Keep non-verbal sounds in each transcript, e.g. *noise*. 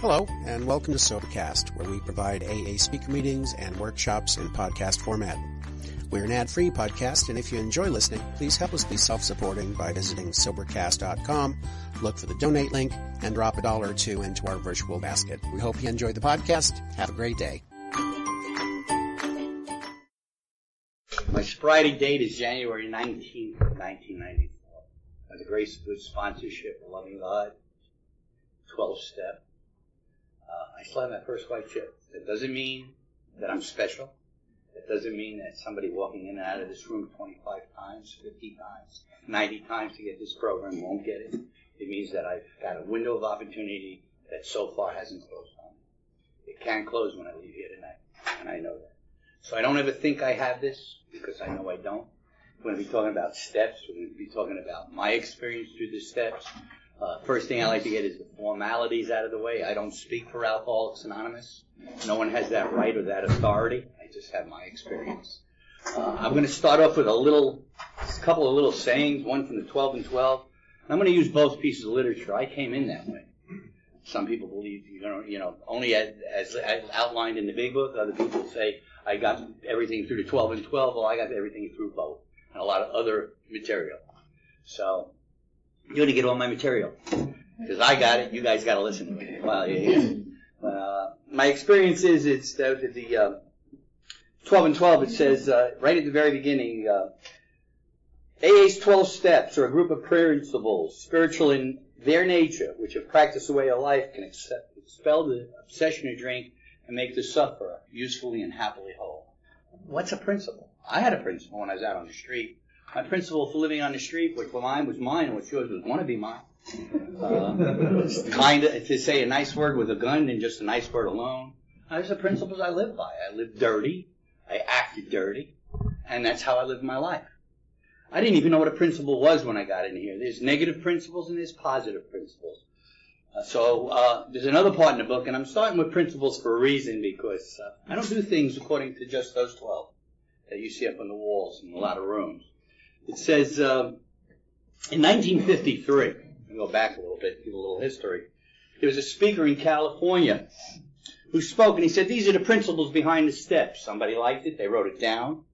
Hello, and welcome to Sobercast, where we provide AA speaker meetings and workshops in podcast format. We're an ad-free podcast, and if you enjoy listening, please help us be self-supporting by visiting Sobercast.com, look for the donate link, and drop a dollar or two into our virtual basket. We hope you enjoy the podcast. Have a great day. My sobriety date is January 19th, 1994. By the grace of good sponsorship, loving God, 12 step. Uh, I still have my first white chip. That doesn't mean that I'm special. It doesn't mean that somebody walking in and out of this room 25 times, 50 times, 90 times to get this program won't get it. It means that I've got a window of opportunity that so far hasn't closed on me. It can close when I leave here tonight, and I know that. So I don't ever think I have this because I know I don't. We're going to be talking about steps. We're going to be talking about my experience through the steps. Uh, first thing I like to get is the formalities out of the way. I don't speak for Alcoholics Anonymous. No one has that right or that authority. I just have my experience. Uh, I'm going to start off with a little, a couple of little sayings, one from the 12 and 12. I'm going to use both pieces of literature. I came in that way. Some people believe, you know, you know only as, as, outlined in the big book. Other people say, I got everything through the 12 and 12. Well, I got everything through both and a lot of other material. So you're going to get all my material because I got it. You guys got to listen to it. Well, yeah, yeah. Uh, my experience is it's the, the uh, 12 and 12. It says uh, right at the very beginning. Uh, AA's 12 steps are a group of principles, spiritual in their nature, which if practiced away a life can accept, expel the obsession to drink and make the sufferer usefully and happily whole. What's a principle? I had a principle when I was out on the street. My principle for living on the street, which for mine was mine, and what yours was want to be mine. *laughs* Uh, kind of to say a nice word with a gun than just a nice word alone. Those are the principles I live by. I lived dirty. I acted dirty, and that's how I lived my life. I didn't even know what a principle was when I got in here. There's negative principles and there's positive principles. Uh, so uh, there's another part in the book, and I'm starting with principles for a reason because uh, I don't do things according to just those 12 that you see up on the walls in a lot of rooms. It says um, in 1953, I'll go back a little bit, give a little history. There was a speaker in California who spoke, and he said, "These are the principles behind the steps." Somebody liked it, they wrote it down,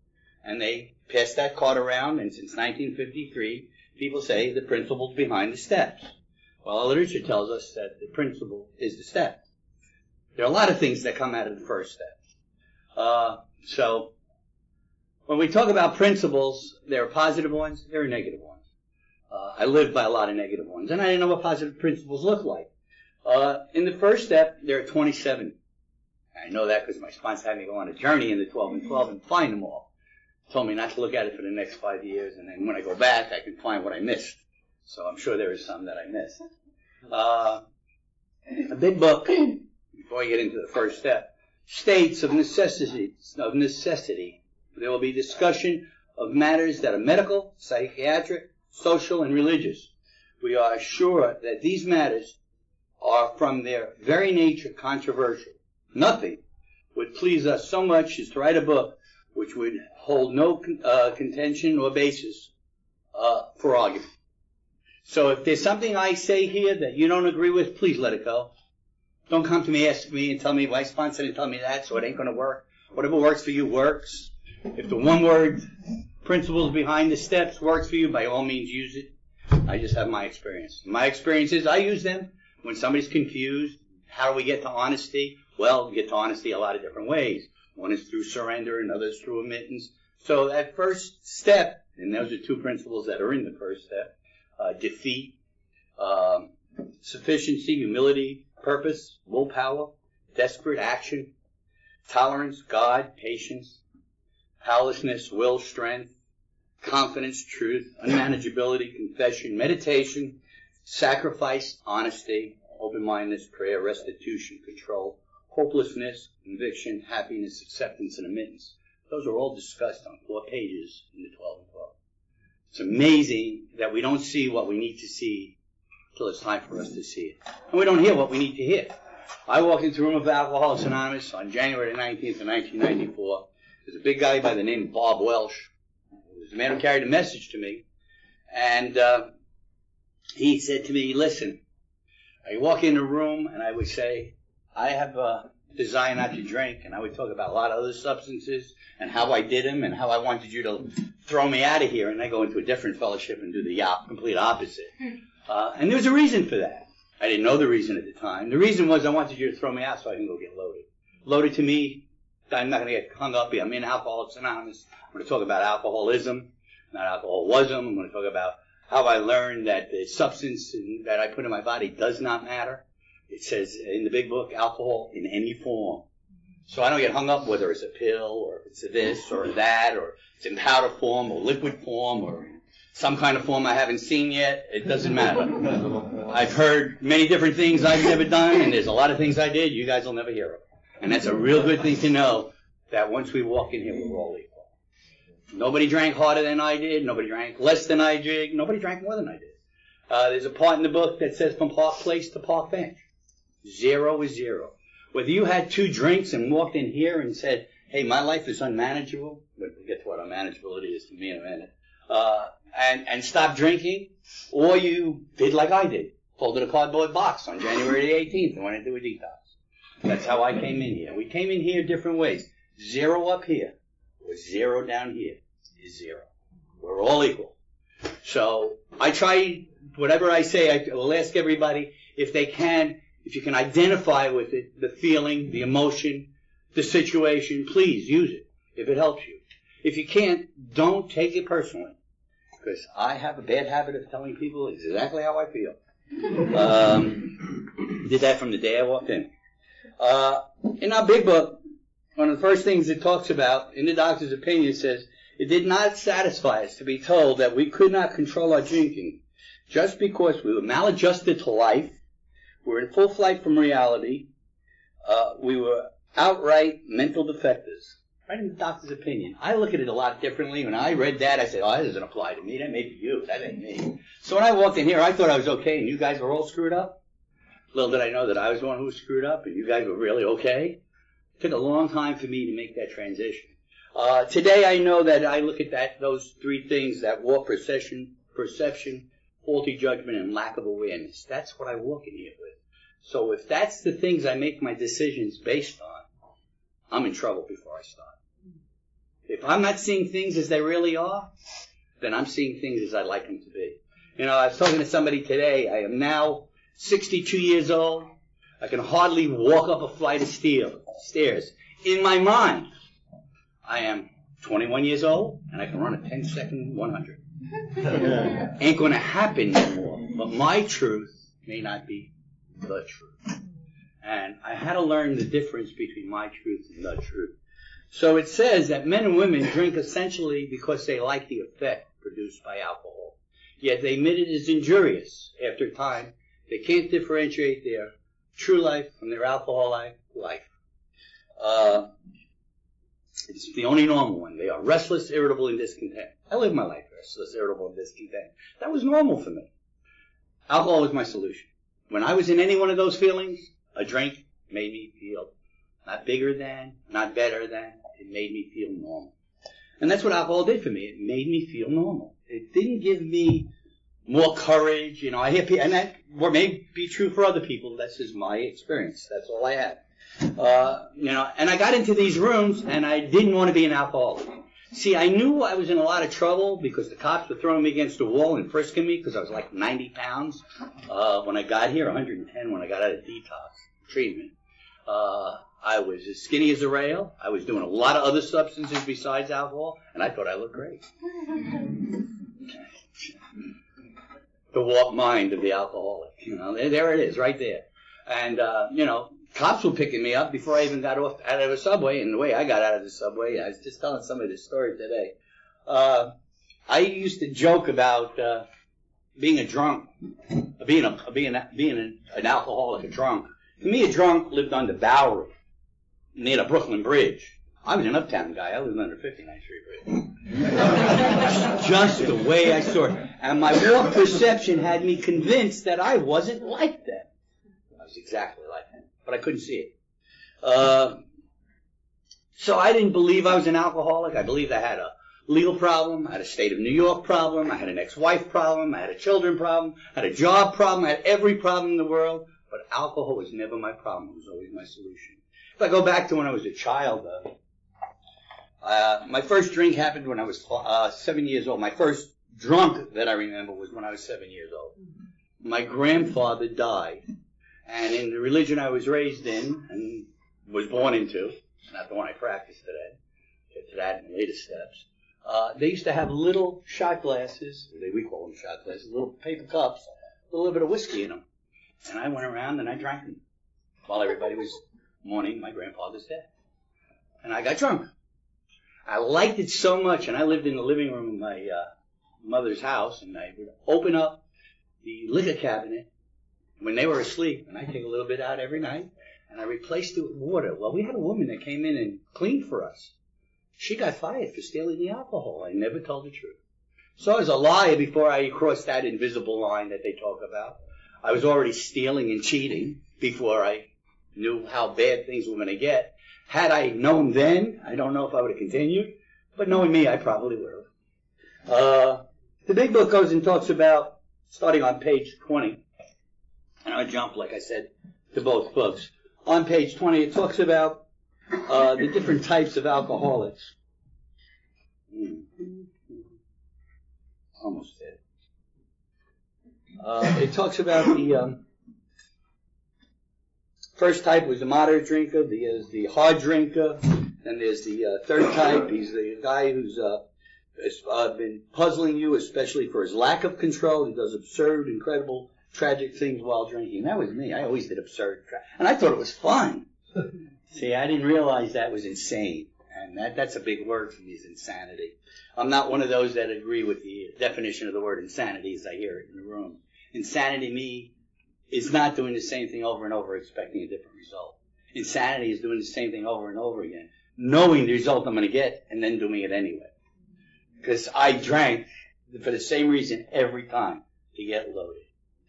and they passed that card around. And since 1953, people say the principles behind the steps. Well, our literature tells us that the principle is the step. There are a lot of things that come out of the first step. Uh, so when we talk about principles, there are positive ones, there are negative ones. Uh, I lived by a lot of negative ones, and I didn't know what positive principles look like. Uh, in the first step, there are 27. I know that because my sponsor had me go on a journey in the 12 and 12 and find them all. Told me not to look at it for the next five years, and then when I go back, I can find what I missed. So I'm sure there is some that I missed. Uh, a big book, before I get into the first step, states of necessity, of necessity there will be discussion of matters that are medical, psychiatric, social, and religious. We are sure that these matters are from their very nature controversial. Nothing would please us so much as to write a book which would hold no uh, contention or basis uh, for argument. So if there's something I say here that you don't agree with, please let it go. Don't come to me, ask me, and tell me why sponsor didn't tell me that, so it ain't going to work. Whatever works for you works. If the one word principles behind the steps works for you, by all means use it. I just have my experience. My experience is I use them when somebody's confused. How do we get to honesty? Well, we get to honesty a lot of different ways. One is through surrender, another is through admittance. So that first step, and those are two principles that are in the first step, uh, defeat, um, sufficiency, humility, purpose, willpower, desperate action, tolerance, God, patience, powerlessness, will, strength, confidence, truth, unmanageability, confession, meditation, sacrifice, honesty, open-mindedness, prayer, restitution, control, hopelessness, conviction, happiness, acceptance, and admittance. Those are all discussed on four pages in the 12 and 12. It's amazing that we don't see what we need to see until it's time for us to see it. And we don't hear what we need to hear. I walked into the room of Alcoholics Anonymous on January 19th of 1994. There's a big guy by the name of Bob Welsh. He was the man who carried a message to me. And uh, he said to me, listen, I walk in a room and I would say, I have a desire not to drink, and I would talk about a lot of other substances and how I did them and how I wanted you to throw me out of here, and I go into a different fellowship and do the complete opposite. Uh, and there was a reason for that. I didn't know the reason at the time. The reason was I wanted you to throw me out so I can go get loaded. Loaded to me, I'm not going to get hung up. I'm in Alcoholics Anonymous. I'm going to talk about alcoholism, not alcoholism. I'm going to talk about how I learned that the substance that I put in my body does not matter. It says in the big book, alcohol in any form. So I don't get hung up whether it's a pill or it's a this or that or it's in powder form or liquid form or some kind of form I haven't seen yet. It doesn't matter. *laughs* I've heard many different things I've never done, and there's a lot of things I did you guys will never hear of. And that's a real good thing to know that once we walk in here, we're all equal. Nobody drank harder than I did. Nobody drank less than I did. Nobody drank more than I did. Uh, there's a part in the book that says from Park Place to Park Bench. Zero is zero. Whether you had two drinks and walked in here and said, hey, my life is unmanageable, we'll get to what unmanageability is to me in a minute, uh, and, and stop drinking, or you did like I did, folded a cardboard box on January the 18th and went into a detox. That's how I came in here. We came in here different ways. Zero up here, or zero down here is zero. We're all equal. So I try, whatever I say, I will ask everybody if they can, if you can identify with it, the feeling, the emotion, the situation, please use it if it helps you. If you can't, don't take it personally. Because I have a bad habit of telling people exactly how I feel. *laughs* Um, did that from the day I walked in. Uh, in our big book, one of the first things it talks about, in the doctor's opinion, says, it did not satisfy us to be told that we could not control our drinking just because we were maladjusted to life, we were in full flight from reality, uh, we were outright mental defectives. Right in the doctor's opinion. I look at it a lot differently. When I read that, I said, oh, that doesn't apply to me. That may be you. That ain't me. So when I walked in here, I thought I was okay, and you guys were all screwed up. Little did I know that I was the one who screwed up, and you guys were really okay. It took a long time for me to make that transition. Uh, today I know that I look at that those three things that war perception, perception, faulty judgment, and lack of awareness. That's what I walk in here with. So if that's the things I make my decisions based on, I'm in trouble before I start. If I'm not seeing things as they really are, then I'm seeing things as I'd like them to be. You know, I was talking to somebody today. I am now 62 years old. I can hardly walk up a flight of steel, stairs. In my mind, I am 21 years old and I can run a 10 second 100. *laughs* Ain't gonna happen anymore. But my truth may not be the truth. And I had to learn the difference between my truth and the truth. So it says that men and women drink essentially because they like the effect produced by alcohol. Yet they admit it is injurious after time. They can't differentiate their true life from their alcoholic life. Uh, it's the only normal one. They are restless, irritable, and discontent. I live my life restless, irritable, and discontent. That was normal for me. Alcohol was my solution. When I was in any one of those feelings, a drink made me feel not bigger than, not better than. It made me feel normal. And that's what alcohol did for me. It made me feel normal. It didn't give me more courage. You know, I hear people, and that may be true for other people. This is my experience. That's all I had. Uh, you know, and I got into these rooms and I didn't want to be an alcoholic. See, I knew I was in a lot of trouble because the cops were throwing me against the wall and frisking me because I was like 90 pounds uh, when I got here, 110 when I got out of detox treatment. Uh, I was as skinny as a rail. I was doing a lot of other substances besides alcohol, and I thought I looked great. *laughs* the walk mind of the alcoholic. You know, there, there it is, right there. And uh, you know, cops were picking me up before I even got off out of the subway. And the way I got out of the subway, I was just telling somebody this story today. Uh, I used to joke about uh, being a drunk, being a being a, being an, an alcoholic, a drunk. To me, a drunk lived on the Bowery near the Brooklyn Bridge. I was an uptown guy. I lived under 59th Street Bridge. *laughs* Just the way I saw it. And my walk perception had me convinced that I wasn't like them. I was exactly like them, but I couldn't see it. Uh, so I didn't believe I was an alcoholic. I believed I had a legal problem, I had a state of New York problem, I had an ex-wife problem, I had a children problem, I had a job problem, I had every problem in the world. But alcohol was never my problem. It was always my solution. If I go back to when I was a child, though, uh, my first drink happened when I was uh, seven years old. My first drunk that I remember was when I was seven years old. My grandfather died, and in the religion I was raised in and was born into, not the one I practice today, get to that in later steps. Uh, they used to have little shot glasses, they, we call them shot glasses, little paper cups, with a little bit of whiskey in them. And I went around and I drank them while everybody was mourning my grandfather's death. And I got drunk. I liked it so much, and I lived in the living room of my uh, mother's house, and I would open up the liquor cabinet when they were asleep, and I take a little bit out every night, and I replaced it with water. Well, we had a woman that came in and cleaned for us. She got fired for stealing the alcohol. I never told the truth. So I was a liar before I crossed that invisible line that they talk about. I was already stealing and cheating before I knew how bad things were going to get. Had I known then, I don't know if I would have continued, but knowing me, I probably would have. Uh, the big book goes and talks about, starting on page 20, and I jump, like I said, to both books. On page 20, it talks about uh, the different types of alcoholics. Almost dead. Uh, it talks about the um, first type was the moderate drinker. There's the hard drinker. Then there's the uh, third type. He's the guy who's uh, has uh, been puzzling you, especially for his lack of control. He does absurd, incredible, tragic things while drinking. That was me. I always did absurd, tra- and I thought it was fun. *laughs* See, I didn't realize that was insane, and that that's a big word for me is insanity. I'm not one of those that agree with the definition of the word insanity as I hear it in the room. Insanity, me, is not doing the same thing over and over expecting a different result. Insanity is doing the same thing over and over again, knowing the result I'm going to get and then doing it anyway. Because I drank for the same reason every time to get loaded.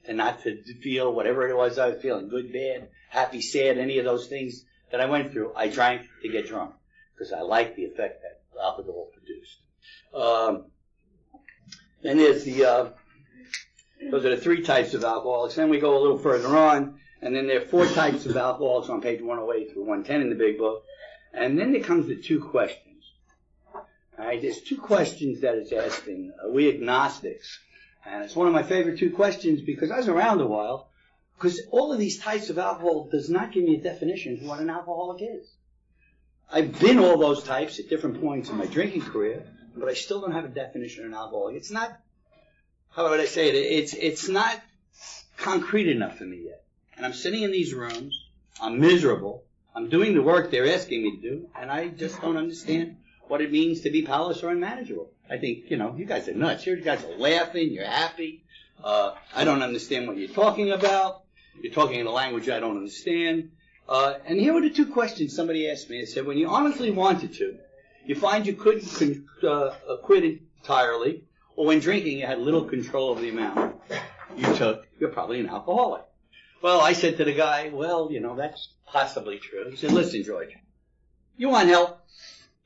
And not to feel whatever it was I was feeling, good, bad, happy, sad, any of those things that I went through, I drank to get drunk. Because I liked the effect that alcohol produced. Um, then there's the, uh, those are the three types of alcoholics. Then we go a little further on, and then there are four types of alcoholics on page 108 through 110 in the big book. And then there comes the two questions. All right, there's two questions that it's asking. Uh, we agnostics, and it's one of my favorite two questions because I was around a while. Because all of these types of alcohol does not give me a definition of what an alcoholic is. I've been all those types at different points in my drinking career, but I still don't have a definition of an alcoholic. It's not, how would I say it? It's, it's not concrete enough for me yet. And I'm sitting in these rooms, I'm miserable, I'm doing the work they're asking me to do, and I just don't understand what it means to be powerless or unmanageable. I think, you know, you guys are nuts. You guys are laughing, you're happy. Uh, I don't understand what you're talking about. You're talking in a language I don't understand. Uh, and here were the two questions somebody asked me. They said, when you honestly wanted to, you find you couldn't uh, quit entirely, or when drinking you had little control of the amount you took, you're probably an alcoholic. Well, I said to the guy, well, you know, that's possibly true. He said, listen, George, you want help?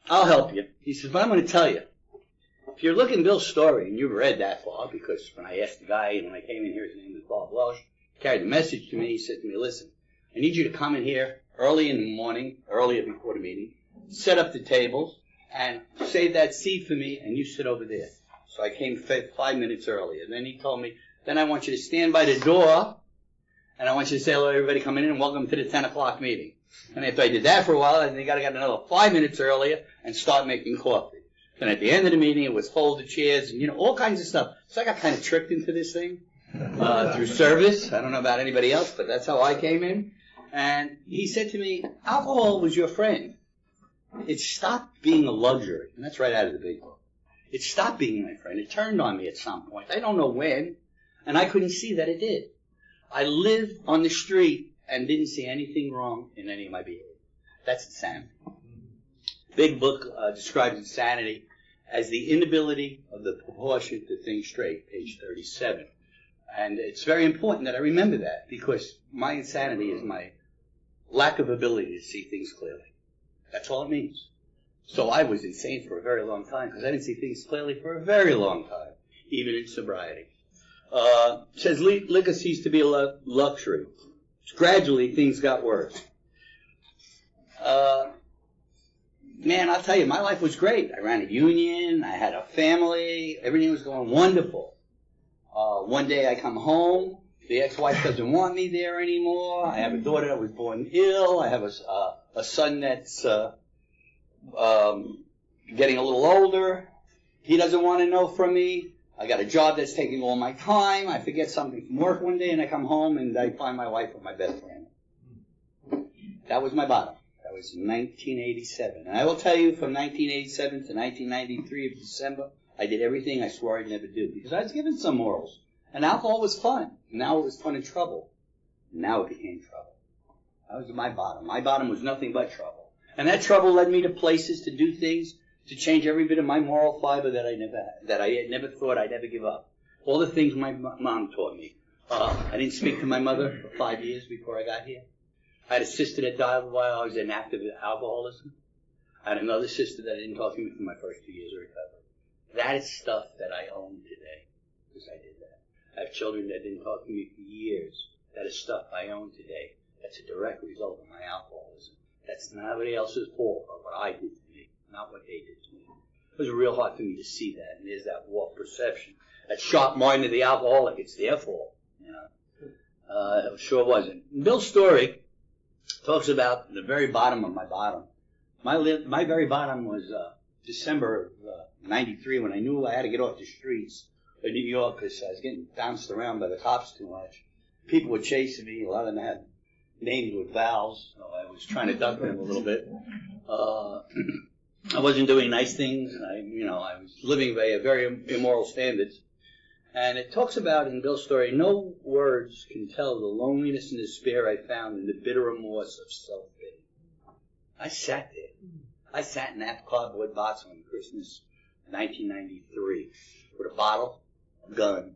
I'll help you. He says, but I'm going to tell you. If you're looking Bill's story, and you've read that far, because when I asked the guy, and when I came in here, his name was Bob Welsh, carried the message to me. He said to me, listen, I need you to come in here early in the morning, earlier before the meeting, set up the tables, and save that seat for me, and you sit over there. So I came five minutes earlier. And then he told me, then I want you to stand by the door, and I want you to say hello everybody coming in and welcome to the 10 o'clock meeting. And if I did that for a while, then they got to get another five minutes earlier and start making coffee. Then at the end of the meeting, it was fold the chairs and, you know, all kinds of stuff. So I got kind of tricked into this thing uh, through service. I don't know about anybody else, but that's how I came in. And he said to me, alcohol was your friend. It stopped being a luxury. And that's right out of the big book. It stopped being my friend. It turned on me at some point. I don't know when. And I couldn't see that it did. I lived on the street and didn't see anything wrong in any of my behavior. That's insanity. Big book uh, describes insanity as the inability of the proportion to think straight, page 37. And it's very important that I remember that because my insanity is my lack of ability to see things clearly. That's all it means. So I was insane for a very long time because I didn't see things clearly for a very long time, even in sobriety. Uh, says liquor ceased to be a luxury. gradually things got worse. Uh, man, I'll tell you, my life was great. I ran a union, I had a family, everything was going wonderful. Uh, one day I come home, the ex-wife doesn't want me there anymore. I have a daughter that was born ill. I have a, uh, a son that's uh, um, getting a little older. He doesn't want to know from me. I got a job that's taking all my time. I forget something from work one day and I come home and I find my wife with my best friend. That was my bottom. That was 1987. And I will tell you from 1987 to 1993 of December, I did everything I swore I'd never do because I was given some morals. And alcohol was fun. Now it was fun and trouble. Now it became trouble. That was my bottom. My bottom was nothing but trouble. And that trouble led me to places to do things to change every bit of my moral fiber that I never that I never thought I'd ever give up. All the things my mom taught me. Uh, I didn't speak to my mother for five years before I got here. I had a sister that died while I was in active alcoholism. I had another sister that I didn't talk to me for my first two years of recovery. That is stuff that I own today because I did that. I have children that didn't talk to me for years. That is stuff I own today. That's a direct result of my alcoholism. That's nobody else's fault but what I did to me, not what they did to me. It was real hard for me to see that, and there's that warped perception. That sharp mind of the alcoholic, it's their fault. You know? Uh, it sure wasn't. Bill's story talks about the very bottom of my bottom. My li- my very bottom was uh, December of uh, '93 when I knew I had to get off the streets of New York because I was getting bounced around by the cops too much. People were chasing me. A lot of them had names with vowels, so I was trying to duck them a little bit. Uh, I wasn't doing nice things. I, you know, I was living by a very immoral standards. And it talks about in Bill's story, no words can tell the loneliness and despair I found in the bitter remorse of self-pity. I sat there. I sat in that cardboard box on Christmas 1993 with a bottle, a gun,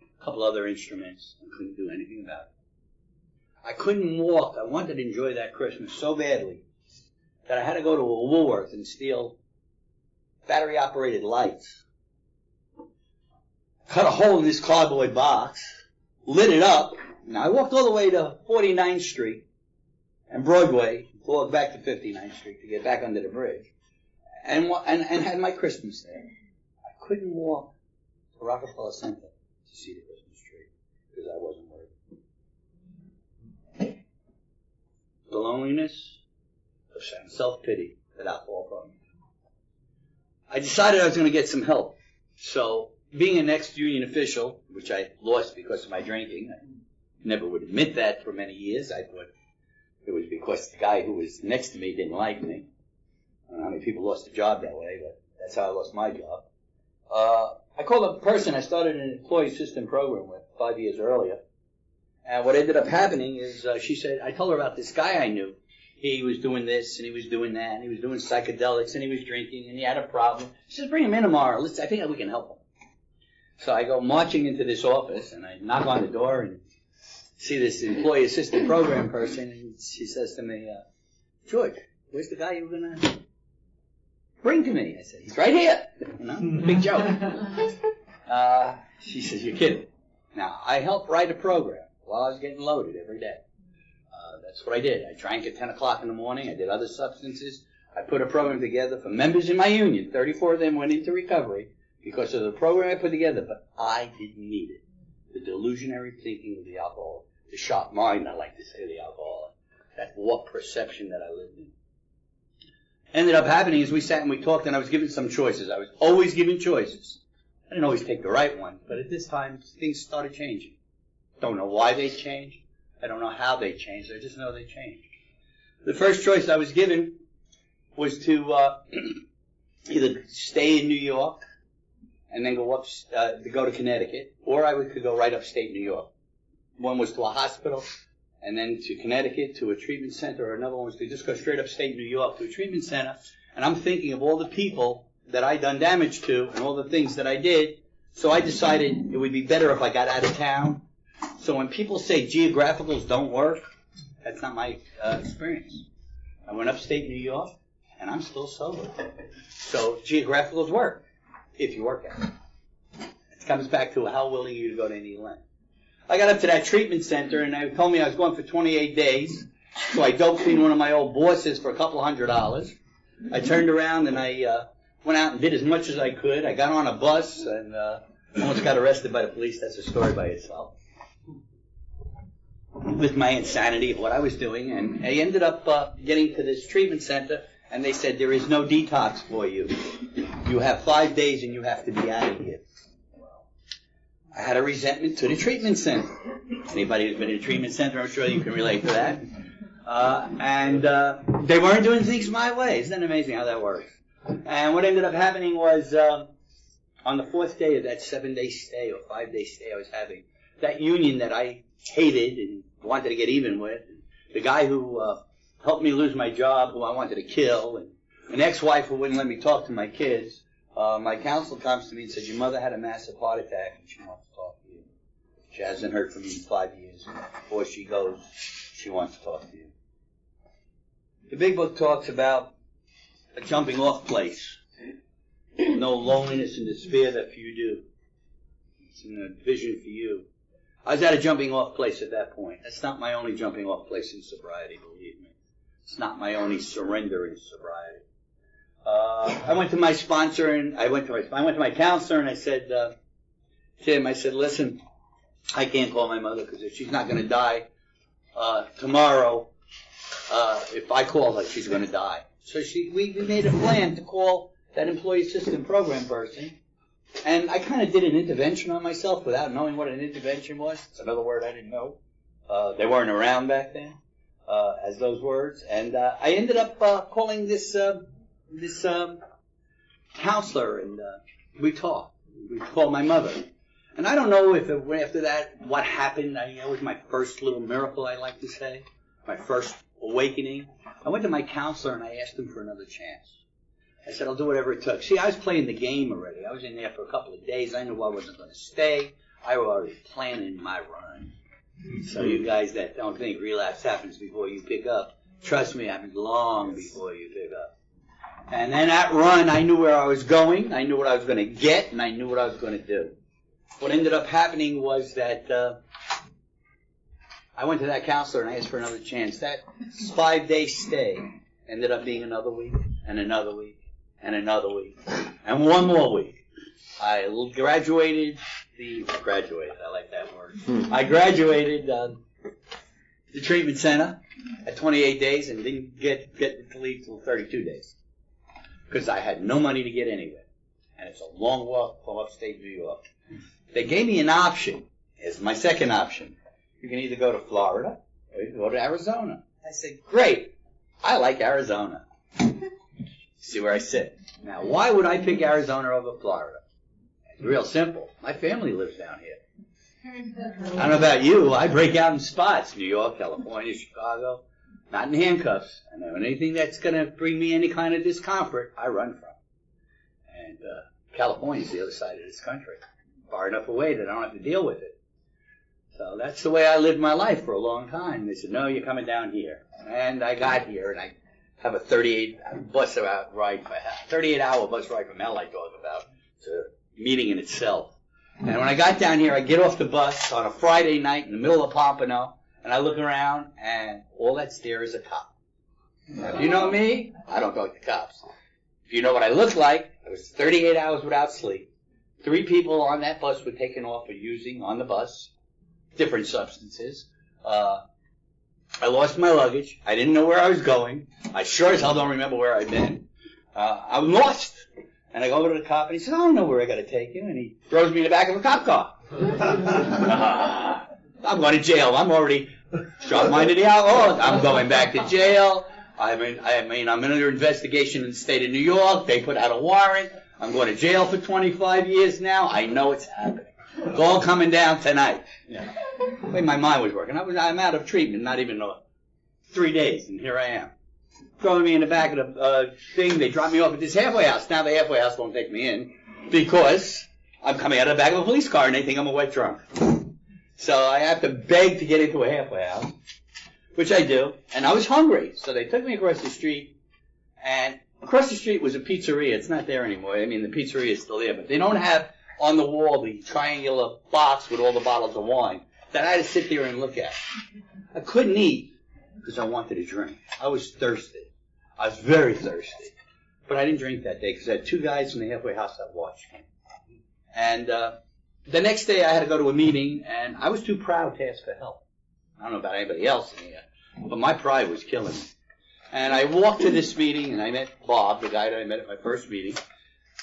a couple other instruments, I couldn't do anything about it. I couldn't walk. I wanted to enjoy that Christmas so badly that I had to go to a Woolworth and steal battery operated lights. Cut a hole in this cardboard box, lit it up. and I walked all the way to 49th Street and Broadway, walked back to 59th Street to get back under the bridge, and, and, and had my Christmas there. I couldn't walk to Rockefeller Center to see the Christmas tree because I wasn't The loneliness, and self-pity that alcohol brought me. I decided I was going to get some help. So, being an ex-union official, which I lost because of my drinking, I never would admit that for many years. I thought it was because the guy who was next to me didn't like me. I don't know how many people lost a job that way, but that's how I lost my job. Uh, I called a person I started an employee assistance program with five years earlier. And what ended up happening is uh, she said, I told her about this guy I knew he was doing this and he was doing that and he was doing psychedelics and he was drinking and he had a problem. She says, bring him in tomorrow. Let's, I think we can help him. So I go marching into this office and I knock on the door and see this employee assistant program person and she says to me, uh, George, where's the guy you were going to bring to me? I said, he's right here. You know, big joke. *laughs* Uh, she says, you're kidding. Now, I help write a program while I was getting loaded every day. Uh, that's what I did. I drank at 10 o'clock in the morning. I did other substances. I put a program together for members in my union. 34 of them went into recovery because of the program I put together, but I didn't need it. The delusionary thinking of the alcoholic, the sharp mind, I like to say, the alcoholic, that warped perception that I lived in. Ended up happening is we sat and we talked and I was given some choices. I was always given choices. I didn't always take the right one, but at this time things started changing. Don't know why they changed. I don't know how they changed. I just know they changed. The first choice I was given was to uh, *clears throat* either stay in New York and then go up uh, to go to Connecticut, or I could go right upstate New York. One was to a hospital, and then to Connecticut to a treatment center, or another one was to just go straight upstate New York to a treatment center. And I'm thinking of all the people that I'd done damage to and all the things that I did. So I decided it would be better if I got out of town so when people say geographicals don't work, that's not my uh, experience. I went upstate New York, and I'm still sober. So geographicals work if you work at it. It comes back to how willing are you to go to any length. I got up to that treatment center and they told me I was going for 28 days. So I dope cleaned one of my old bosses for a couple hundred dollars. I turned around and I uh, went out and did as much as I could. I got on a bus and uh, almost got arrested by the police. That's a story by itself. With my insanity of what I was doing, and I ended up uh, getting to this treatment center, and they said there is no detox for you. You have five days, and you have to be out of here. I had a resentment to the treatment center. Anybody who's been in a treatment center, I'm sure you can relate to that. Uh, and uh, they weren't doing things my way. Isn't that amazing how that works? And what ended up happening was um, on the fourth day of that seven-day stay or five-day stay I was having, that union that I hated and wanted to get even with, the guy who uh, helped me lose my job, who I wanted to kill, and an ex-wife who wouldn't let me talk to my kids. Uh, my counselor comes to me and says, "Your mother had a massive heart attack, and she wants to talk to you. She hasn't heard from you in five years. Before she goes, she wants to talk to you." The big book talks about a jumping off place. No loneliness and despair that few do. It's in a vision for you. I was at a jumping off place at that point. That's not my only jumping off place in sobriety, believe me. It's not my only surrender in sobriety. Uh, I went to my sponsor and I went to my I went to my counselor and I said, uh, Tim, I said, listen, I can't call my mother because if she's not going to die uh, tomorrow, uh, if I call her, she's going to die. So she, we, we made a plan to call that employee assistance program person, and I kind of did an intervention on myself without knowing what an intervention was. It's another word I didn't know. Uh, they weren't around back then uh, as those words, and uh, I ended up uh, calling this uh, this um, counselor, and uh, we talked. We called my mother, and I don't know if it, after that what happened. I, that was my first little miracle, I like to say, my first awakening. I went to my counselor and I asked him for another chance. I said, I'll do whatever it took. See, I was playing the game already. I was in there for a couple of days. I knew I wasn't going to stay. I was already planning my run. So you guys that don't think relapse happens before you pick up, trust me, it happens long before you pick up. And then that run, I knew where I was going. I knew what I was going to get, and I knew what I was going to do. What ended up happening was that uh, I went to that counselor and I asked for another chance. That five day stay ended up being another week, and another week, and another week, and one more week. I graduated the graduated. I like that word. I graduated uh, the treatment center at 28 days and didn't get get to leave till 32 days because I had no money to get anywhere, and it's a long walk from upstate New York. They gave me an option. It's my second option. You can either go to Florida or you can go to Arizona. I said, great. I like Arizona. See where I sit. Now, why would I pick Arizona over Florida? It's real simple. My family lives down here. I don't know about you. I break out in spots. New York, California, Chicago. Not in handcuffs. I know anything that's going to bring me any kind of discomfort, I run from. And uh, California's the other side of this country. Far enough away that I don't have to deal with it. So that's the way I lived my life for a long time. They said, no, you're coming down here. And I got here and I have a 38 bus about ride, 38 hour bus ride from I talk about. A meeting in itself. And when I got down here, I get off the bus on a Friday night in the middle of Pompano and I look around and all that's there is a cop. Now, if you know me, I don't go with the cops. If you know what I look like, I was 38 hours without sleep. Three people on that bus were taken off for using on the bus different substances. Uh, I lost my luggage. I didn't know where I was going. I sure as hell don't remember where I'd been. Uh, I'm lost. And I go over to the cop and he says, I don't know where I gotta take you. And he throws me in the back of a cop car. *laughs* I'm going to jail. I'm already sharp-minded outlaw. I'm going back to jail. I mean, I mean, I'm under investigation in the state of New York. They put out a warrant. I'm going to jail for 25 years now. I know it's happening. It's all coming down tonight. Yeah. The way my mind was working. I was, I'm out of treatment, not even uh, three days, and here I am. Throwing me in the back of the uh, thing. They drop me off at this halfway house. Now the halfway house won't take me in because I'm coming out of the back of a police car and they think I'm a wet drunk. So I have to beg to get into a halfway house, which I do. And I was hungry, so they took me across the street, and across the street was a pizzeria. It's not there anymore. I mean, the pizzeria is still there, but they don't have on the wall the triangular box with all the bottles of wine. that I had to sit there and look at. I couldn't eat because I wanted to drink. I was thirsty. I was very thirsty. But I didn't drink that day because I had two guys in the halfway house that watched me. And uh, the next day I had to go to a meeting, and I was too proud to ask for help. I don't know about anybody else in here, but my pride was killing me. And I walked to this meeting, and I met Bob, the guy that I met at my first meeting,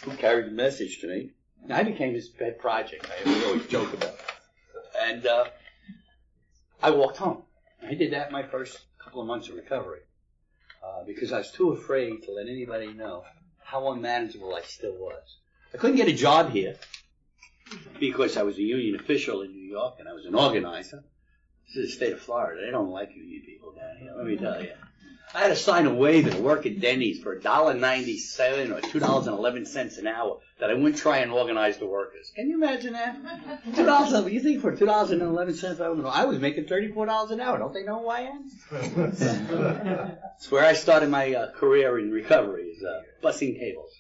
who carried the message to me. And I became his pet project. I always joke about it. And uh, I walked home. I did that my first couple of months of recovery uh, because I was too afraid to let anybody know how unmanageable I still was. I couldn't get a job here because I was a union official in New York and I was an organizer. This is the state of Florida. They don't like union people down here, let me tell you. I had to sign a waiver to work at Denny's for $1.97 or $2.11 an hour that I wouldn't try and organize the workers. Can you imagine that? *laughs* Two dollars. You think for two dollars and eleven cents, I, I was making thirty-four dollars an hour. Don't they know who I am? It's where I started my uh, career in recovery, is uh, bussing tables,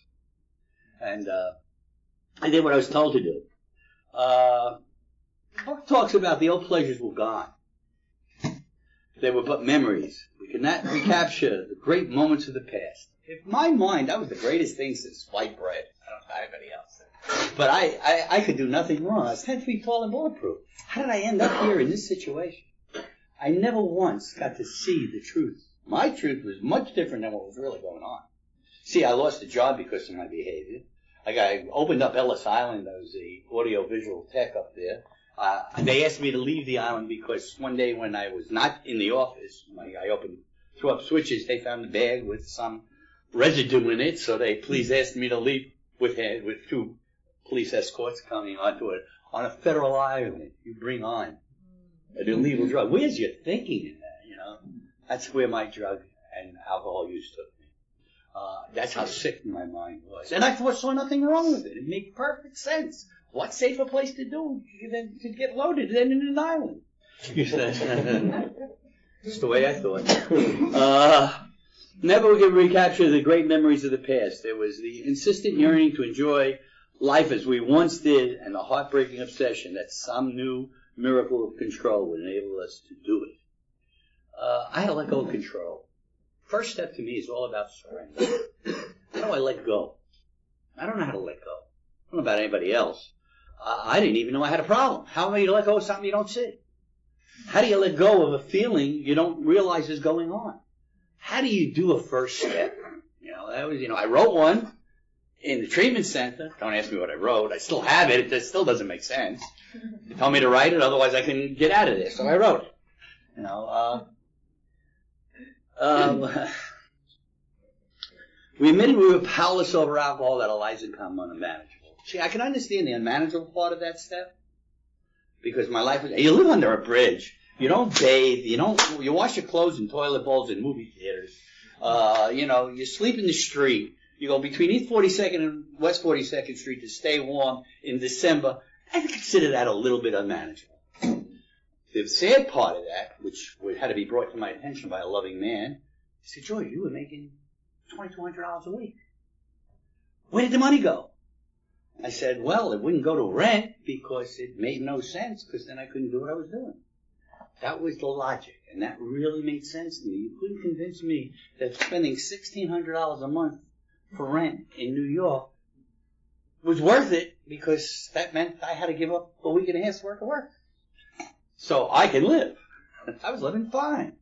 and uh, I did what I was told to do. Uh, Mark talks about the old pleasures were gone. They were but memories. We cannot recapture the great moments of the past. In my mind, that was the greatest thing since white bread. I don't know anybody else. But I, I, I could do nothing wrong. I was 10 feet tall and bulletproof. How did I end up here in this situation? I never once got to see the truth. My truth was much different than what was really going on. See, I lost a job because of my behavior. Like I opened up Ellis Island. I was the audio visual tech up there. Uh, they asked me to leave the island because one day when I was not in the office, I opened, threw up switches. They found a bag with some residue in it, so they please asked me to leave with with two police escorts coming onto it on a federal island. You bring on an illegal drug. Where's your thinking in that? You know, that's where my drug and alcohol use took me. Uh, that's how sick my mind was, and I saw nothing wrong with it. It made perfect sense. What safer place to do than to get loaded than in an island? That's *laughs* the way I thought. Uh, never we can recapture the great memories of the past. There was the insistent yearning to enjoy life as we once did, and the heartbreaking obsession that some new miracle of control would enable us to do it. Uh, I had to let go of control. First step to me is all about surrender. How do I let go? I don't know how to let go. I don't know about anybody else. I didn't even know I had a problem. How am I to let go of something you don't see? How do you let go of a feeling you don't realize is going on? How do you do a first step? You know, that was, you know, I wrote one in the treatment center. Don't ask me what I wrote. I still have it. It still doesn't make sense. They told me to write it, otherwise I can get out of there. So I wrote it. You know, uh, um, *laughs* we admitted we were powerless over alcohol that lives become unmanageable. See, I can understand the unmanageable part of that step because my life was. You live under a bridge. You don't bathe. You don't. You wash your clothes in toilet bowls in movie theaters. Uh, you know, you sleep in the street. You go between East 42nd and West 42nd Street to stay warm in December. I consider that a little bit unmanageable. The sad part of that, which had to be brought to my attention by a loving man, he said, George, you were making $2,200 a week. Where did the money go? I said, well, it wouldn't go to rent because it made no sense because then I couldn't do what I was doing. That was the logic, and that really made sense to me. You couldn't convince me that spending $1,600 a month for rent in New York was worth it because that meant I had to give up a week and a half's worth of work. So I could live. I was living fine.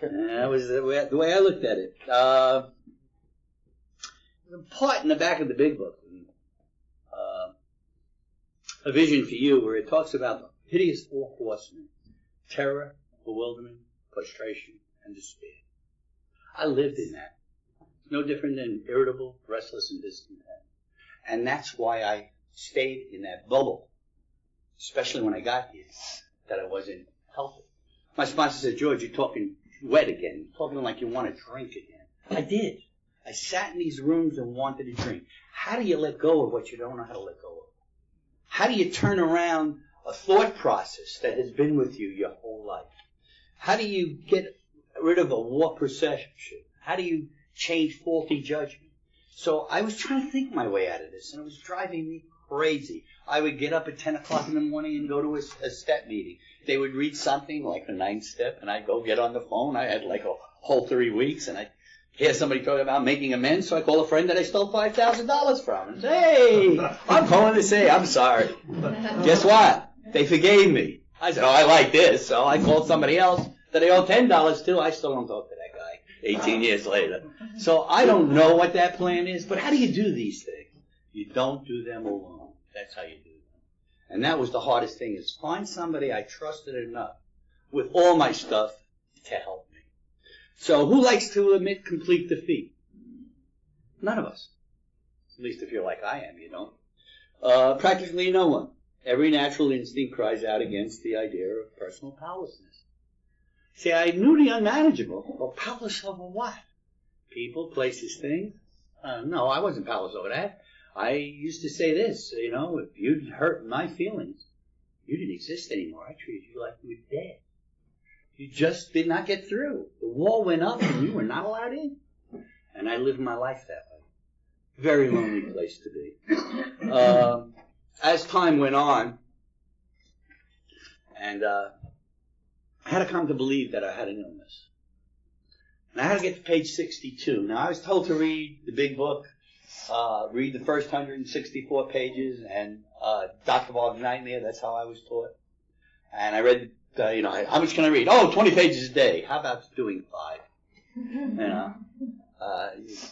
that was the way, the way I looked at it. Uh, the part in the back of the big book a vision for you where it talks about the hideous four horsemen terror, bewilderment, frustration, and despair. I lived in that. No different than irritable, restless, and discontent. And that's why I stayed in that bubble, especially when I got here, that I wasn't healthy. My sponsor said, George, you're talking wet again. You're talking like you want to drink again. I did. I sat in these rooms and wanted to drink. How do you let go of what you don't know how to let go? How do you turn around a thought process that has been with you your whole life? How do you get rid of a warped perception? How do you change faulty judgment? So I was trying to think my way out of this, and it was driving me crazy. I would get up at 10 o'clock in the morning and go to a, a step meeting. They would read something like the ninth step, and I'd go get on the phone. I had like a whole three weeks, and I'd hear somebody talking about making amends, so I call a friend that I stole $5,000 from and say, hey, *laughs* I'm calling to say I'm sorry. Guess what? They forgave me. I said, oh, I like this, so I called somebody else that I owe $10 to. I still don't talk to that guy 18 years later. So I don't know what that plan is, but how do you do these things? You don't do them alone. That's how you do them. And that was the hardest thing is find somebody I trusted enough with all my stuff to help me. So who likes to admit complete defeat? None of us. At least if you're like I am, you don't. Uh, practically no one. Every natural instinct cries out against the idea of personal powerlessness. See, I knew the unmanageable. Well, powerless over what? People, places, things? Uh, no, I wasn't powerless over that. I used to say this, you know, if you'd hurt my feelings, you didn't exist anymore. I treated you like you were dead. You just did not get through. The wall went up and you were not allowed in. And I lived my life that way. Very lonely place to be. Uh, as time went on, and uh, I had to come to believe that I had an illness. And I had to get to page 62. Now, I was told to read the big book, uh, read the first 164 pages, and uh, Dr. Bob's Nightmare. That's how I was taught. And I read, uh, you know, how much can I read? Oh, 20 pages a day. How about doing five? You know. *laughs* Uh,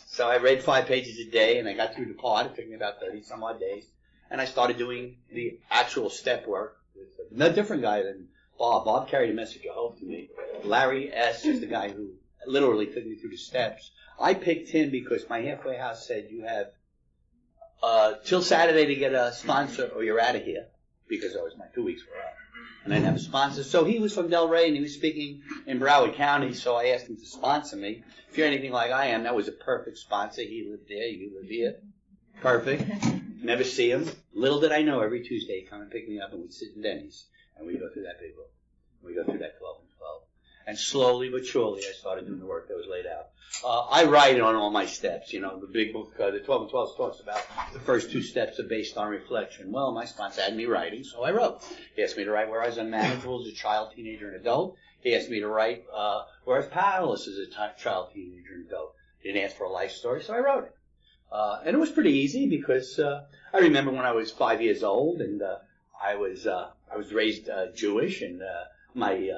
so I read five pages a day, and I got through the part. It took me about 30 some odd days. And I started doing the actual step work with no different guy than Bob. Bob carried a message of hope to me. Larry S. is the guy who literally took me through the steps. I picked him because my halfway house said you have uh, till Saturday to get a sponsor or you're out of here because that was my two weeks were up. And I didn't have a sponsor. So he was from Delray and he was speaking in Broward County, so I asked him to sponsor me. If you're anything like I am, that was a perfect sponsor. He lived there, you live here. Perfect. Never see him. Little did I know every Tuesday he'd come and pick me up and we'd sit in Denny's and we'd go through that big book. We'd go through that 12 and slowly but surely I started doing the work that was laid out. Uh, I write it on all my steps. You know, the big book, uh, the 12 and 12 talks about the first two steps are based on reflection. Well, my sponsor had me writing, so I wrote. He asked me to write where I was unmanageable as a child, teenager, and adult. He asked me to write uh, where I was powerless as a t- child, teenager, and adult. He didn't ask for a life story, so I wrote it. Uh, and it was pretty easy because uh, I remember when I was five years old and uh, I was uh, I was raised uh, Jewish and uh, my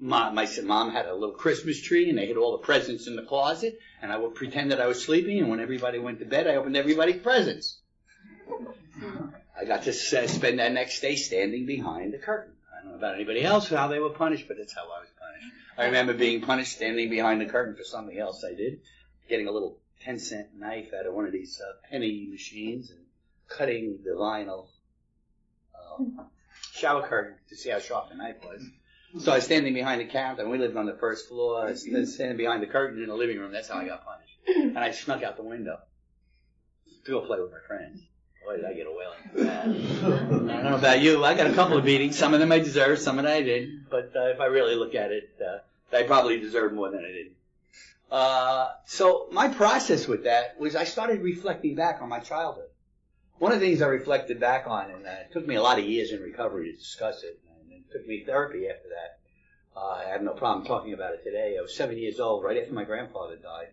my, my mom had a little Christmas tree and they hid all the presents in the closet and I would pretend that I was sleeping and when everybody went to bed I opened everybody's presents. I got to uh, spend that next day standing behind the curtain. I don't know about anybody else how they were punished, but that's how I was punished. I remember being punished standing behind the curtain for something else I did, getting a little 10 cent knife out of one of these uh, penny machines and cutting the vinyl uh, shower curtain to see how sharp the knife was. So I was standing behind the counter, and we lived on the first floor. I was standing behind the curtain in the living room. That's how I got punished. *clears throat* And I snuck out the window to go play with my friends. Boy, did I get a whaling that. I don't know about you. I got a couple of beatings. Some of them I deserved, some of them I didn't. But uh, if I really look at it, uh, I probably deserved more than I did. Uh, so my process with that was I started reflecting back on my childhood. One of the things I reflected back on, and uh, it took me a lot of years in recovery to discuss it took me therapy after that. Uh, I have no problem talking about it today. I was seven years old, right after my grandfather died.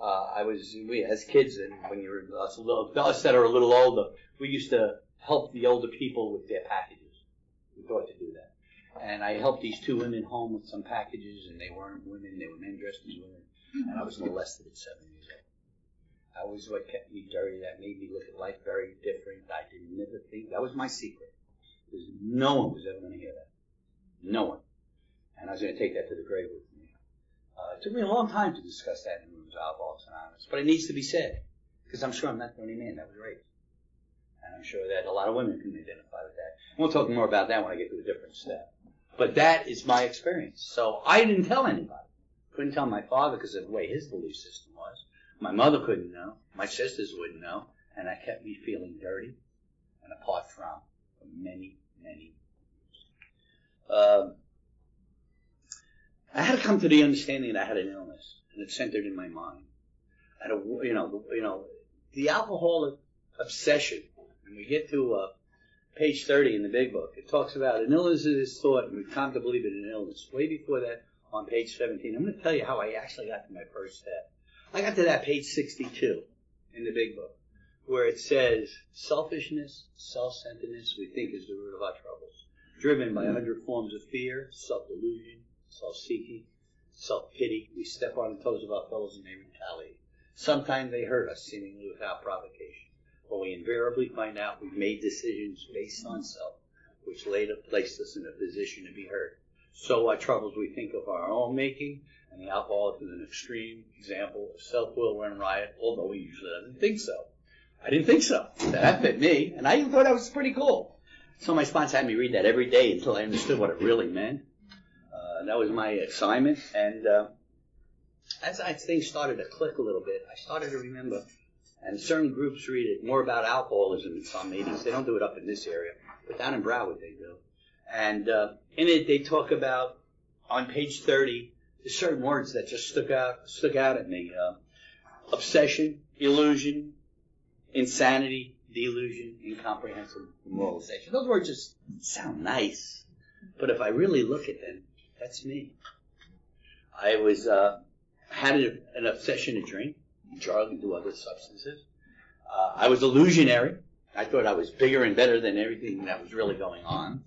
Uh, I was, we, as kids, and when you were us, little, us that are a little older, we used to help the older people with their packages. We thought to do that. And I helped these two women home with some packages, and they weren't women, they were men dressed as women and I was molested at seven years old. That was what kept me dirty. That made me look at life very different. I didn't never think that was my secret. Because no one was ever going to hear that. No one. And I was going to take that to the grave with me. Uh, it took me a long time to discuss that in rooms Alcoholics Anonymous, but it needs to be said because I'm sure I'm not the only man that was raped. And I'm sure that a lot of women can identify with that. And we'll talk more about that when I get to a different step. But that is my experience. So I didn't tell anybody. Couldn't tell my father because of the way his belief system was. My mother couldn't know. My sisters wouldn't know. And that kept me feeling dirty and apart from for many, many. Um, I had to come to the understanding that I had an illness, and it centered in my mind. I had a, you know, you know, the alcoholic obsession When we get to uh, page 30 in the big book, it talks about an illness is thought, and we've come to believe it an illness. Way before that, on page 17, I'm going to tell you how I actually got to my first step. I got to that page 62 in the big book, where it says, selfishness, self-centeredness, we think is the root of our troubles. Driven by hmm. a hundred forms of fear, self-delusion, self-seeking, self-pity. We step on the toes of our fellows and they retaliate. Sometimes they hurt us seemingly without provocation. But we invariably find out we've made decisions based on self, which later placed us in a position to be hurt. So our troubles we think of our own making, and the alcoholic is an extreme example of self-will run riot, although he usually doesn't think so. I didn't think so. That fit me, and I even thought that was pretty cool. So my sponsor had me read that every day until I understood what it really meant. Uh, that was my assignment, and uh, as I, things started to click a little bit, I started to remember, and certain groups read it more about alcoholism in some meetings. They don't do it up in this area, but down in Broward they do. And uh, in it, they talk about on page 30 there's certain words that just stuck out stuck out at me: uh, obsession, illusion, insanity, delusion, incomprehensible moralization. Those words just sound nice, but if I really look at them, that's me. I was uh, had an obsession to drink, drug, and do other substances. Uh, I was illusionary. I thought I was bigger and better than everything that was really going on.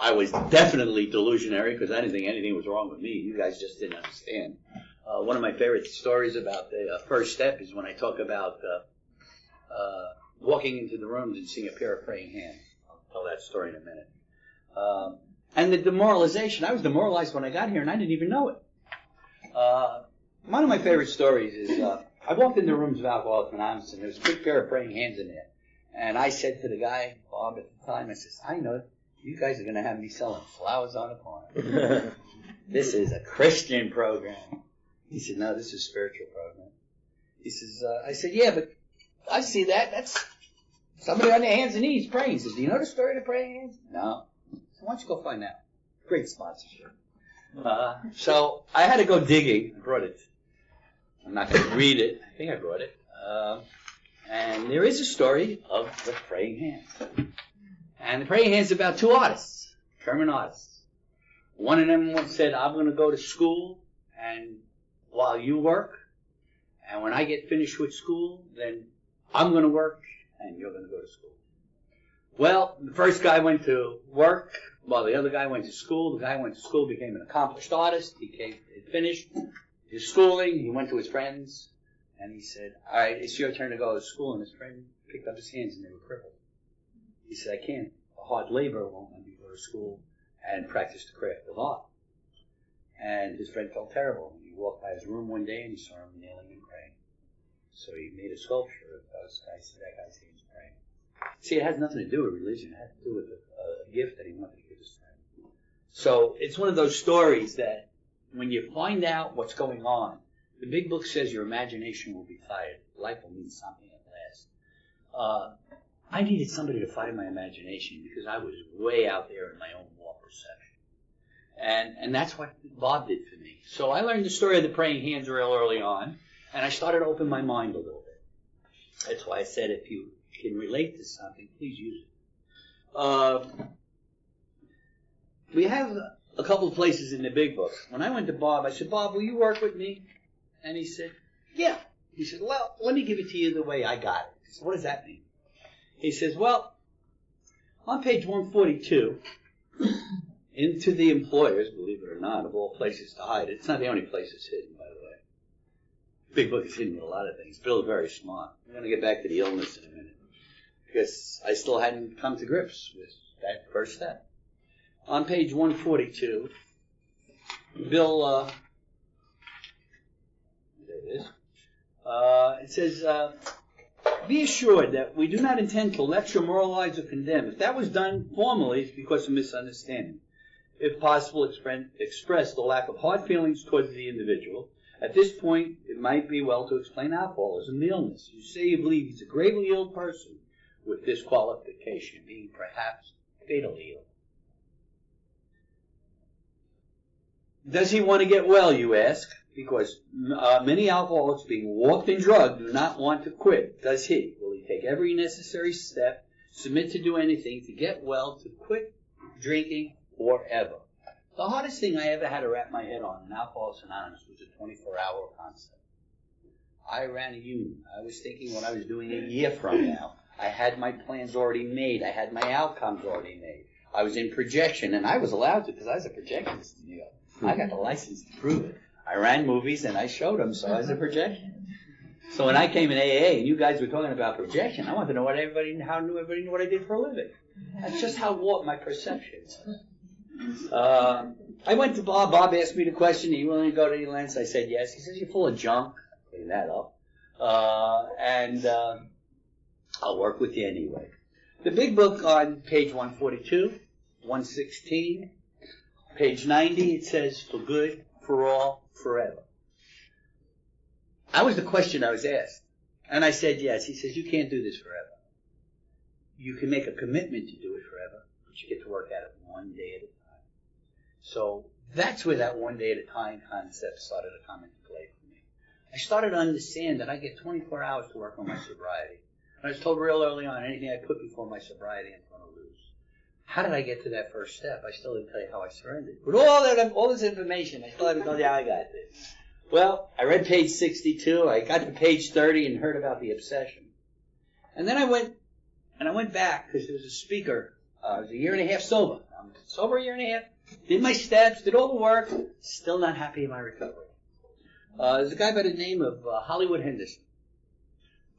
I was definitely delusionary because I didn't think anything was wrong with me. You guys just didn't understand. Uh, one of my favorite stories about the uh, first step is when I talk about uh, uh, walking into the rooms and seeing a pair of praying hands. I'll tell that story in a minute. Um, and the demoralization. I was demoralized when I got here, and I didn't even know it. Uh, one of my favorite stories is uh, I walked into the rooms of Alcoholics Anonymous, and there was a big pair of praying hands in there. And I said to the guy, Bob, at the time, I says, I know you guys are going to have me selling flowers on a corner. *laughs* this is a Christian program. He said, no, this is a spiritual program. He says, uh, I said, yeah, but I see that. That's somebody on their hands and knees praying. Says, do you know the story of the praying hands? No. So why don't you go find out? Great sponsorship. Uh, so I had to go digging. I brought it. I'm not going to read it. I think I brought it. Uh, and there is a story of the praying hands. And the praying hands is about two artists, German artists. One of them said, I'm going to go to school and while you work, and when I get finished with school, then I'm going to work and you're going to go to school. Well, the first guy went to work while the other guy went to school. The guy went to school, became an accomplished artist. He came, finished his schooling. He went to his friends and he said, all right, it's your turn to go to school. And his friend picked up his hands and they were crippled. He said, I can't. Hard labor won't let me go to school and practice the craft of art. And his friend felt terrible. He walked by his room one day and he saw him kneeling and praying. So he made a sculpture of guys, that guy's hands praying. See, it has nothing to do with religion. It has to do with a, a gift that he wanted to give his friend. So it's one of those stories that when you find out what's going on, the big book says your imagination will be fired. Life will mean something at last. Uh, I needed somebody to fire my imagination because I was way out there in my own warped perception. And, and that's what Bob did for me. So I learned the story of the praying hands real early on, and I started to open my mind a little bit. That's why I said if you can relate to something, please use it. Uh, we have a couple of places in the big book. When I went to Bob, I said, Bob, will you work with me? And he said, yeah. He said, well, let me give it to you the way I got it. Said, what does that mean? He says, well, on page 142, into the employers, believe it or not, of all places to hide it. It's not the only place it's hidden. Big book is hidden with a lot of things. Bill's very smart. I'm going to get back to the illness in a minute. Because I still hadn't come to grips with that first step. On page 142, Bill, uh, there it is. Uh, it says, uh, be assured that we do not intend to lecture, moralize, or condemn. If that was done formally, it's because of misunderstanding. If possible, express the lack of hard feelings towards the individual. At this point, might be well to explain alcoholism, the illness. You say you believe he's a gravely ill person with this qualification, being perhaps fatally ill. Does he want to get well, you ask? because uh, many alcoholics being walked and drugged do not want to quit, does he? Will he take every necessary step submit to do anything, to get well, to quit drinking forever. The hardest thing I ever had to wrap my head on in Alcoholics Anonymous was a 24 hour concept. I ran a union. I was thinking what I was doing a year from now. I had my plans already made. I had my outcomes already made. I was in projection, and I was allowed to because I was a projectionist in New York. I got the license to prove it. I ran movies and I showed them, so I was a projection. So when I came in AA and you guys were talking about projection, I wanted to know what everybody, how knew everybody knew what I did for a living. That's just how warped my perceptions. Uh, I went to Bob. Bob asked me the question, "Are you willing to go to the lens?" I said yes. He says, "You're full of junk." Clean that up. Uh, and uh, I'll work with you anyway. The big book on page 142, 116, page 90, it says, "For good, for all, forever." That was the question I was asked. And I said yes. He says, you can't do this forever. You can make a commitment to do it forever, but you get to work at it one day at a time. So that's where that one day at a time concept started to come into. I started to understand that I get 24 hours to work on my sobriety. And I was told real early on, anything I put before my sobriety, I'm going to lose. How did I get to that first step? I still didn't tell you how I surrendered. With all that, all this information, I still haven't told you how I got this. Well, I read page 62. I got to page 30 and heard about the obsession. And then I went, and I went back because there was a speaker. Uh, I was a year and a half sober. I'm sober a year and a half. Did my steps, did all the work. Still not happy in my recovery. Uh, there's a guy by the name of uh, Hollywood Henderson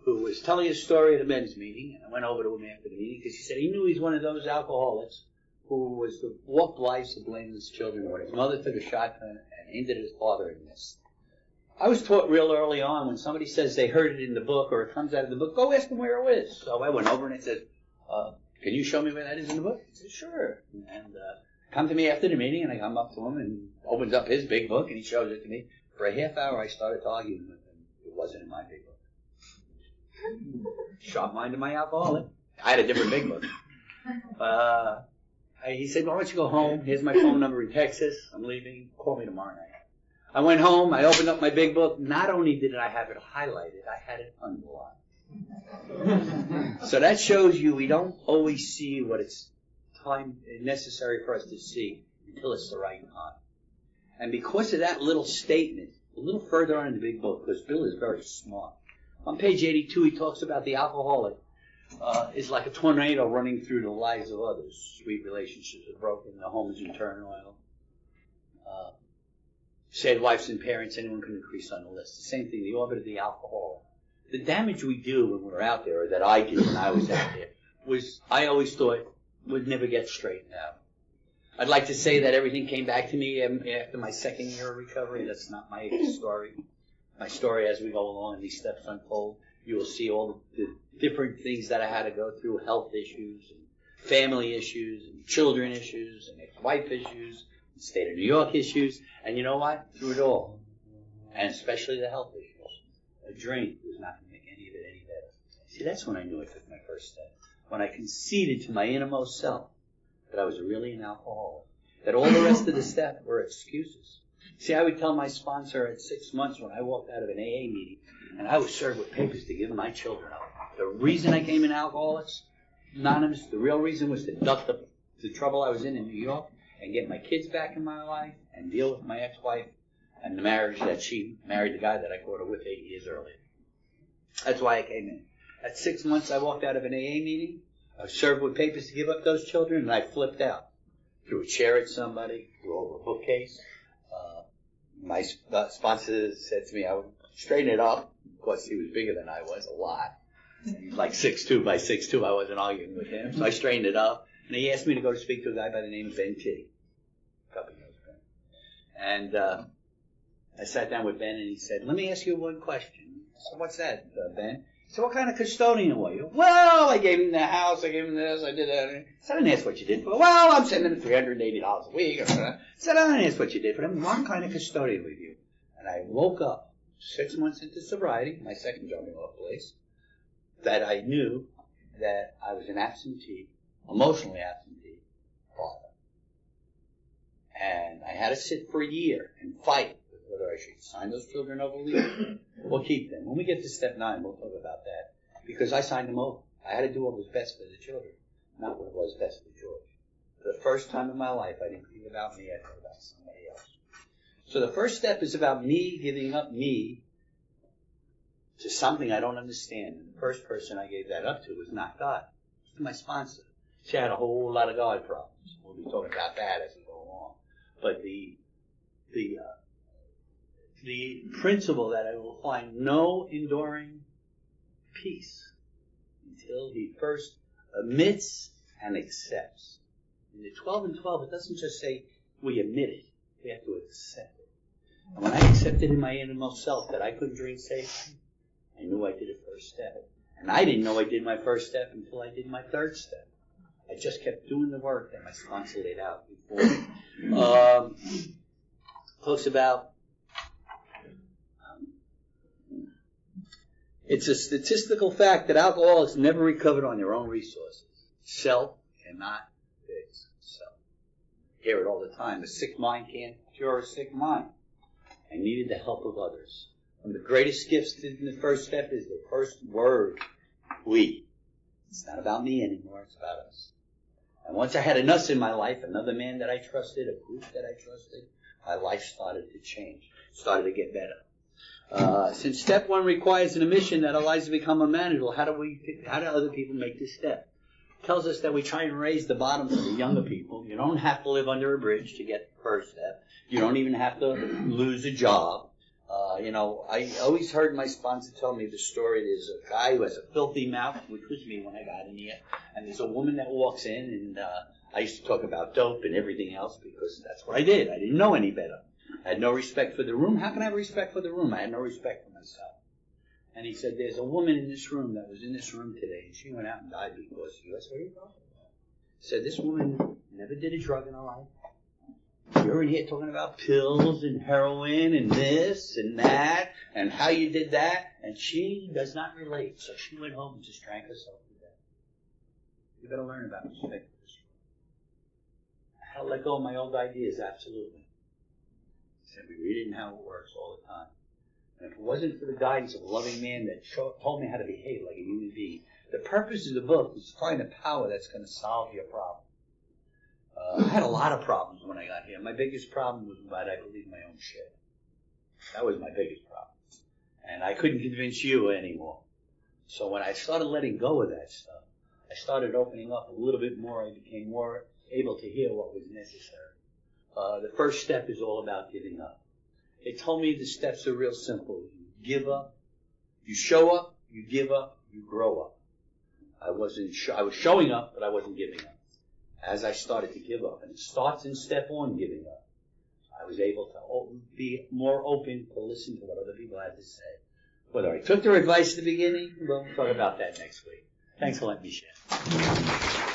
who was telling his story at a men's meeting, and I went over to him after the meeting because he said he knew he's one of those alcoholics who was the walked lives of blameless his children when his mother took a shotgun and ended his father in this. I was taught real early on when somebody says they heard it in the book or it comes out of the book, go ask them where it is. So I went over and I said, uh, can you show me where that is in the book? He said, sure. And uh, come to me after the meeting and I come up to him and opens up his big book and he shows it to me. For a half hour I started arguing with him. It wasn't in my big book. *laughs* Shot Sharp-minded my alcoholic. I had a different big book. Uh, I, he said, well, why don't you go home? Here's my phone number in Texas. I'm leaving. Call me tomorrow night. I went home, I opened up my big book. Not only did I have it highlighted, I had it underlined. *laughs* so that shows you we don't always see what it's time necessary for us to see until it's the right time. And because of that little statement, a little further on in the big book, because Bill is very smart. On page 82, he talks about the alcoholic uh, is like a tornado running through the lives of others. Sweet relationships are broken, the home is in turmoil. Uh, sad wives and parents, anyone can increase on the list. The same thing, the orbit of the alcohol. The damage we do when we're out there, or that I did when I was out there, was I always thought would never get straightened out. I'd like to say that everything came back to me after my second year of recovery. That's not my story. My story as we go along and these steps unfold, you will see all the different things that I had to go through, health issues, and family issues, and children issues, and ex-wife issues, state of New York issues, and you know what? Through it all, and especially the health issues, a drink was not going to make any of it any better. See, that's when I knew I took my first step. When I conceded to my innermost self that I was really an alcoholic, that all the rest of the steps were excuses. See, I would tell my sponsor at six months when I walked out of an AA meeting, and I was served with papers to give my children up. The reason I came in Alcoholics Anonymous, the real reason was to duck the, the trouble I was in in New York and get my kids back in my life and deal with my ex-wife and the marriage that she married the guy that I caught her with eight years earlier. That's why I came in. At six months, I walked out of an AA meeting. Was served with papers to give up those children, and I flipped out. Threw a chair at somebody, threw over a bookcase. Uh, my uh, sponsor said to me I would straighten it up. Of course, he was bigger than I was, a lot. Like six two by six two. I wasn't arguing with him, so I straightened it up. And he asked me to go to speak to a guy by the name of Ben Chitty. And uh, I sat down with Ben and he said, let me ask you one question. So what's that, uh, Ben? So what kind of custodian were you? Well, I gave him the house, I gave him this, I did that. So I didn't ask what you did for him. Well, I'm sending him $380 a week. Said, I didn't ask what you did for him. What kind of custodian were you? And I woke up six months into sobriety, my second jumping off place, that I knew that I was an absentee, emotionally absentee father. And I had to sit for a year and fight I sign those children over legally *coughs* or keep them. When we get to step nine, we'll talk about that. Because I signed them over. I had to do what was best for the children, not what was best for George. For the first time in my life, I didn't think about me, I thought about somebody else. So the first step is about me giving up me to something I don't understand. And the first person I gave that up to was not God. It was my sponsor. She had a whole lot of God problems. We'll be talking about that as we go along. But the the uh, the principle that I will find no enduring peace until he first admits and accepts. In the 12 and 12, it doesn't just say we admit it, we have to accept it. And when I accepted in my innermost self that I couldn't drink safely, I knew I did a first step. And I didn't know I did my first step until I did my third step. I just kept doing the work that my sponsor laid out before. *clears throat* Um, talks about um, it's a statistical fact that alcoholics never recovered on their own resources. Self cannot fix self. Hear it all the time. A sick mind can't cure a sick mind. I needed the help of others. One of the greatest gifts in the first step is the first word, we. It's not about me anymore, it's about us. And once I had an us in my life, another man that I trusted, a group that I trusted, my life started to change, started to get better. Uh, since step one requires an admission that allows to become unmanageable, how do we, how do other people make this step? It tells us that we try and raise the bottom for the younger people. You don't have to live under a bridge to get the first step. You don't even have to lose a job. Uh, you know, I always heard my sponsor tell me the story. There's a guy who has a filthy mouth, which was me when I got in here, and there's a woman that walks in, and uh, I used to talk about dope and everything else because that's what I did. I didn't know any better. I had no respect for the room. How can I have respect for the room? I had no respect for myself. And he said, "There's a woman in this room that was in this room today, and she went out and died because of you." I said, "What are talking about?" Said, "This woman never did a drug in her life." You're in here talking about pills and heroin and this and that and how you did that, and she does not relate. So she went home and just drank herself to death. You better learn about respect. How to let go of my old ideas, absolutely. Said we read it and how it works all the time. And if it wasn't for the guidance of a loving man that told me how to behave like a human being, the purpose of the book is to find a power that's going to solve your problem. Uh, I had a lot of problems when I got here. My biggest problem was that I believed my own shit. That was my biggest problem. And I couldn't convince you anymore. So when I started letting go of that stuff, I started opening up a little bit more. I became more able to hear what was necessary. Uh, the first step is all about giving up. They told me the steps are real simple. You give up, you show up, you give up, you grow up. I wasn't, sh- I was showing up, but I wasn't giving up as I started to give up. And it starts in step one, giving up. I was able to be more open to listen to what other people had to say. Whether I took their advice at the beginning, we'll talk about that next week. Thanks for letting me share.